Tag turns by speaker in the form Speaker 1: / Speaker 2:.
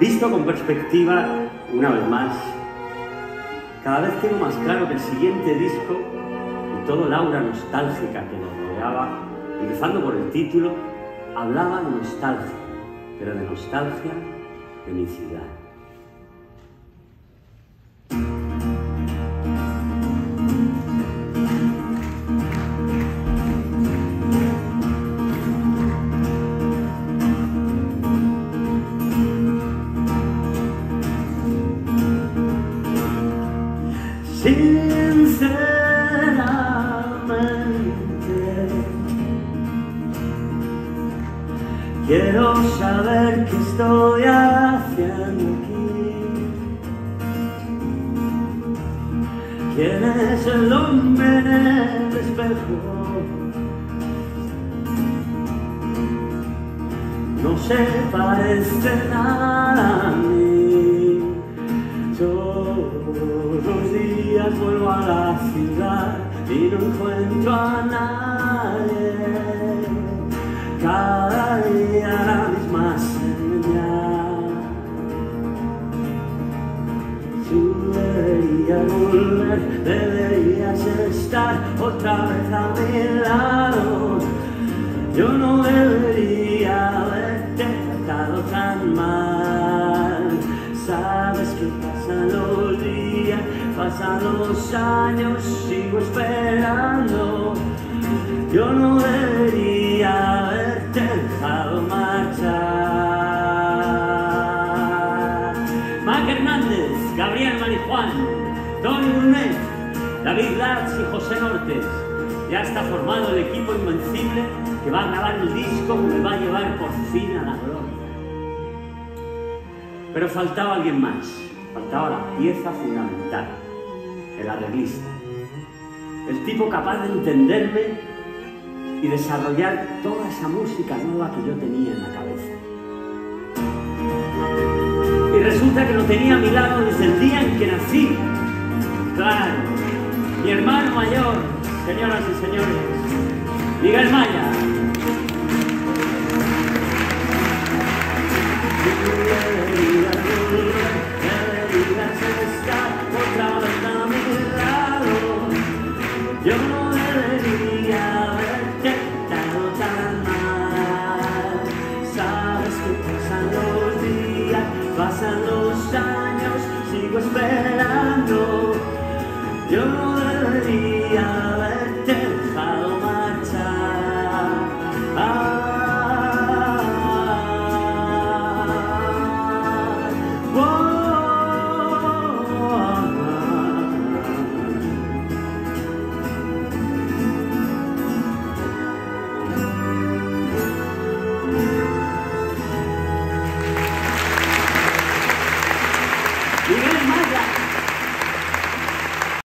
Speaker 1: Visto con perspectiva, una vez más, cada vez tengo más claro que el siguiente disco y todo el aura nostálgica que nos rodeaba, empezando por el título, hablaba de nostalgia, pero de nostalgia de mi ciudad. Quiero saber qué estoy haciendo aquí. ¿Quién es el hombre en el espejo? No se parece nada a mí. Vuelvo a la ciudad y no encuentro a nadie. Cada día la misma señal. Tú deberías volver, deberías estar otra vez a mi lado. Yo no debería pasan los años, sigo esperando. Yo no debería haberte dejado marchar. Mac Hernández, Gabriel Marijuán, Tony Brunet, David Latz y José Nortes. Ya está formado el equipo invencible que va a grabar el disco que me va a llevar por fin a la gloria. Pero faltaba alguien más, faltaba la pieza fundamental, el arreglista. El tipo capaz de entenderme y desarrollar toda esa música nueva que yo tenía en la cabeza. Y resulta que lo tenía a mi lado desde el día en que nací. Claro, mi hermano mayor, señoras y señores, Miguel Maya. Yo no debería haberte tratado tan mal. Sabes que pasan los días, pasan los años,